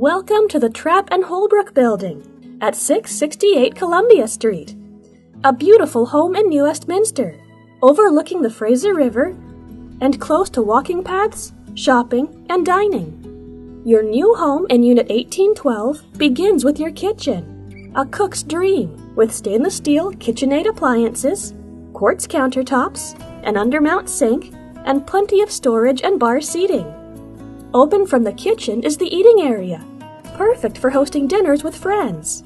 Welcome to the Trapp and Holbrook Building at 668 Columbia Street. A beautiful home in New Westminster, overlooking the Fraser River and close to walking paths, shopping, and dining. Your new home in Unit 1812 begins with your kitchen, a cook's dream with stainless steel KitchenAid appliances, quartz countertops, an undermount sink, and plenty of storage and bar seating. Open from the kitchen is the eating area, perfect for hosting dinners with friends.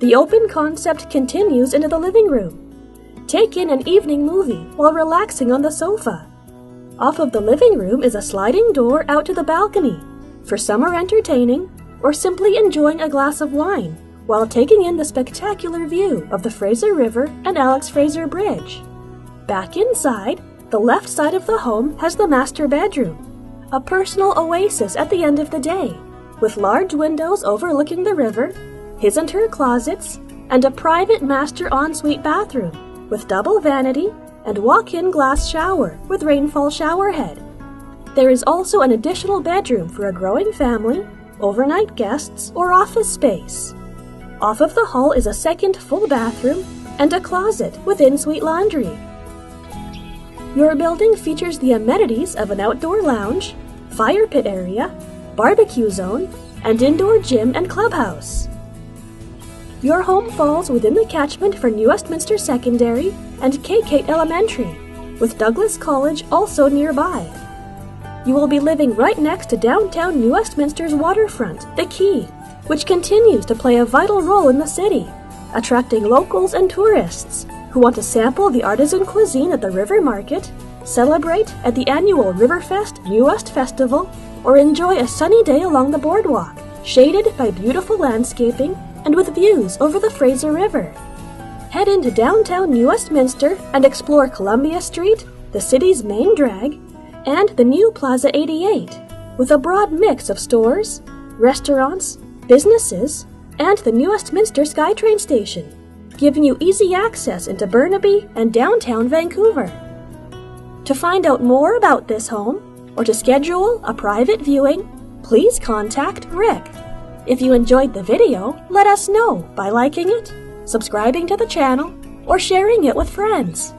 The open concept continues into the living room. Take in an evening movie while relaxing on the sofa. Off of the living room is a sliding door out to the balcony for summer entertaining or simply enjoying a glass of wine while taking in the spectacular view of the Fraser River and Alex Fraser Bridge. Back inside, the left side of the home has the master bedroom a personal oasis at the end of the day, with large windows overlooking the river, his and her closets, and a private master ensuite bathroom with double vanity and walk-in glass shower with rainfall showerhead. There is also an additional bedroom for a growing family, overnight guests, or office space. Off of the hall is a second full bathroom and a closet with in-suite laundry. Your building features the amenities of an outdoor lounge, fire pit area, barbecue zone, and indoor gym and clubhouse. Your home falls within the catchment for New Westminster Secondary and Qayqayt Elementary, with Douglas College also nearby. You will be living right next to downtown New Westminster's waterfront, the Quay, which continues to play a vital role in the city, attracting locals and tourists who want to sample the artisan cuisine at the river market celebrate at the annual Riverfest New West Festival, or enjoy a sunny day along the boardwalk, shaded by beautiful landscaping and with views over the Fraser River. Head into downtown New Westminster and explore Columbia Street, the city's main drag, and the new Plaza 88, with a broad mix of stores, restaurants, businesses, and the New Westminster SkyTrain station, giving you easy access into Burnaby and downtown Vancouver. To find out more about this home or to schedule a private viewing, please contact Rick. If you enjoyed the video, let us know by liking it, subscribing to the channel, or sharing it with friends.